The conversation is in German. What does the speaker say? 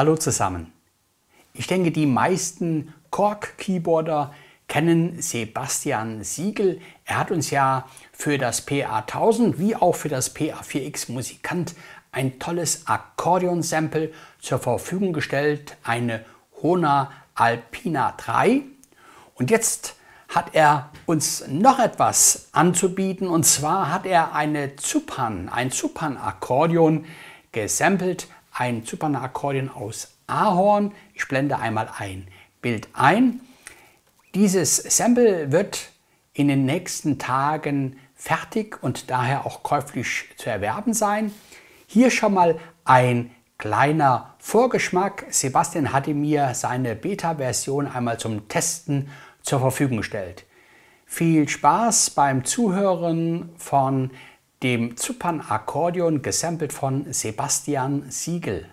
Hallo zusammen. Ich denke, die meisten Korg-Keyboarder kennen Sebastian Siegel. Er hat uns ja für das PA1000 wie auch für das PA4X Musikant ein tolles Akkordeon-Sample zur Verfügung gestellt, eine Hona Alpina 3. Und jetzt hat er uns noch etwas anzubieten und zwar hat er eine Zupan, ein Zupan-Akkordeon gesampelt ein Zyperner-Akkordeon aus Ahorn. Ich blende einmal ein Bild ein. Dieses Sample wird in den nächsten Tagen fertig und daher auch käuflich zu erwerben sein. Hier schon mal ein kleiner Vorgeschmack. Sebastian hatte mir seine Beta-Version einmal zum Testen zur Verfügung gestellt. Viel Spaß beim Zuhören von dem Zypern Akkordeon gesampelt von Sebastian Siegel.